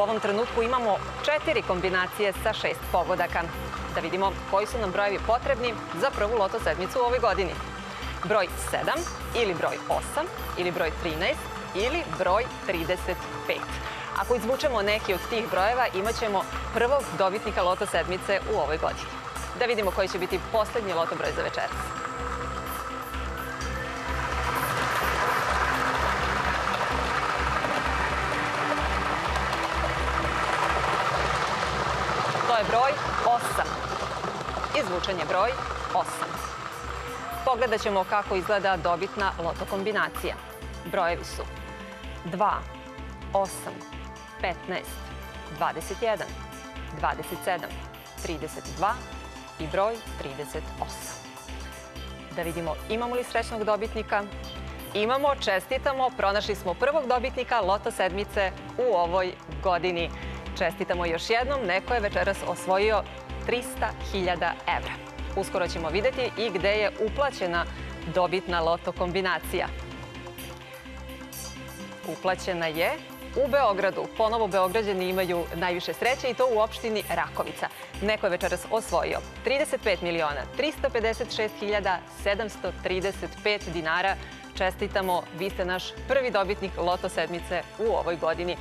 U ovom trenutku imamo četiri kombinacije sa šest pogodaka. Da vidimo koji su nam brojevi potrebni za prvu loto sedmicu u ovoj godini. Broj 7 ili broj 8 ili broj 13 ili broj 35. Ako izvučemo neki od tih brojeva, imat ćemo prvog dobitnika loto sedmice u ovoj godini. Da vidimo koji će biti poslednji loto broj za večeras. Izvučen je broj 8. Pogledat ćemo kako izgleda dobitna loto kombinacija. Brojevi su 2, 8, 15, 21, 27, 32 i broj 38. Da vidimo imamo li srećnog dobitnika. Imamo, čestitamo, pronašli smo prvog dobitnika Loto sedmice u ovoj godini. Čestitamo još jednom, neko je večeras osvojio 300.000 evra. Uskoro ćemo videti i gde je uplaćena dobitna loto kombinacija. Uplaćena je u Beogradu. Ponovo Beograđani imaju najviše sreće i to u opštini Rakovica. Neko je večeras osvojio 35 miliona 356 735 dinara. Čestitamo, vi ste naš prvi dobitnik Loto sedmice u ovoj godini.